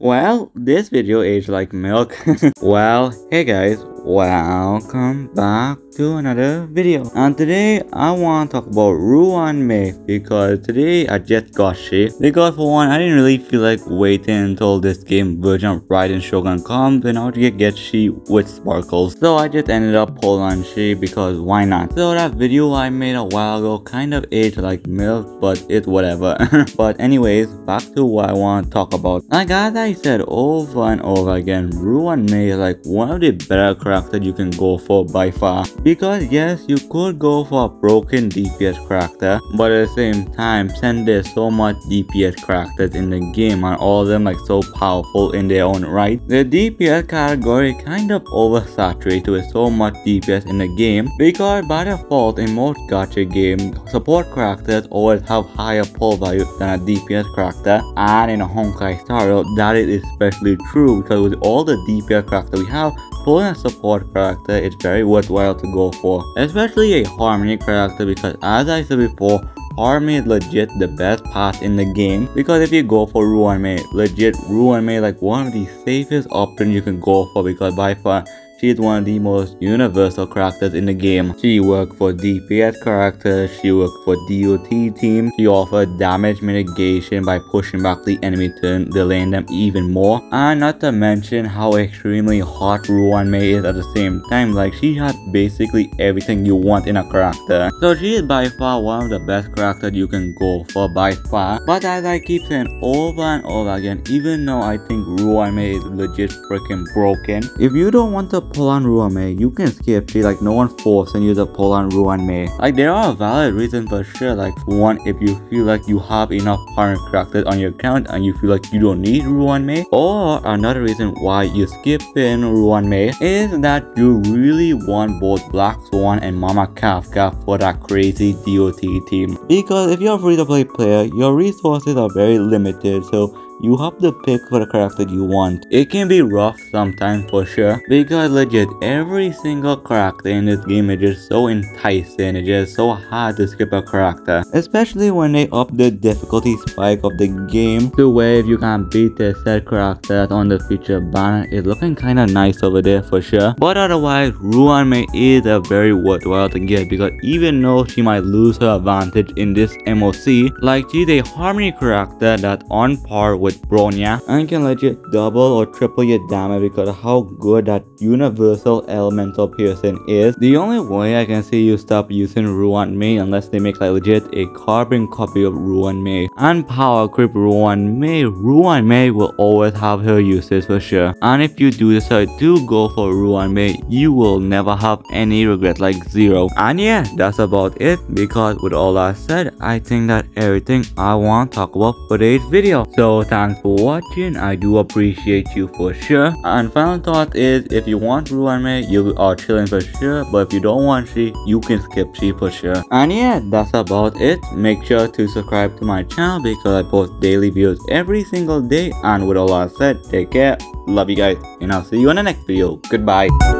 Well, this video aged like milk. well, hey guys, welcome back to another video. And today i want to talk about Ruanmei because today i just got she because for one i didn't really feel like waiting until this game version of Raiden Shogun comes and i to get she with sparkles. So i just ended up pulling on she because why not? So that video i made a while ago kind of aged like milk but it's whatever. But anyways back to what i want to talk about. Like as i said over and over again Ruanmei is like one of the better characters you can go for by far. Because yes, you could go for a broken DPS character, but at the same time, since there's so much DPS characters in the game and all of them like so powerful in their own right, the DPS category kind of oversaturated with so much DPS in the game because by default in most gacha games, support characters always have higher pull value than a DPS character and in a Honkai Star Rail that is especially true because with all the DPS characters we have, Pulling a support character is very worthwhile to go for, especially a Harmony character because as I said before, Harmony is legit the best path in the game because if you go for Ruanmei, legit Ruanmei like one of the safest options you can go for because by far she is one of the most universal characters in the game. She worked for DPS characters, she worked for DOT team, she offered damage mitigation by pushing back the enemy turn, delaying them even more. And not to mention how extremely hot Ruanmei is at the same time, like she has basically everything you want in a character. So she is by far one of the best characters you can go for by far. But as I keep saying over and over again, even though I think Ruanmei is legit freaking broken, if you don't want to pull on Ruanmei, you can skip it like no one forcing you to pull on Ruanmei. Like there are valid reasons for sure like one if you feel like you have enough partner characters on your account and you feel like you don't need Ruanmei or another reason why you skip in Ruanmei is that you really want both Black Swan and Mama Kafka for that crazy DOT team. Because if you're a free to play player, your resources are very limited so you have to pick for the character you want. It can be rough sometimes for sure because legit every single character in this game is just so enticing, it's just so hard to skip a character. Especially when they up the difficulty spike of the game to where if you can't beat the set character on the feature banner, it's looking kinda nice over there for sure. But otherwise, Ruanmei is a very worthwhile to get because even though she might lose her advantage in this MOC, like she's a harmony character that's on par with with Bronya and can let you double or triple your damage because of how good that universal elemental piercing is. The only way I can see you stop using Ruanmei unless they make like legit a carbon copy of Ruanmei and power creep Ruanmei, Ruanmei will always have her uses for sure. And if you do decide to go for Ruanmei, you will never have any regret like zero. And yeah, that's about it because with all that said, I think that everything I want to talk about for today's video. So thank thanks for watching. I do appreciate you for sure. And final thought is if you want Ruanmei, you are chilling for sure. But if you don't want she you can skip she for sure. And yeah that's about it. Make sure to subscribe to my channel because i post daily videos every single day. And with all that said take care. Love you guys. And i'll see you in the next video. Goodbye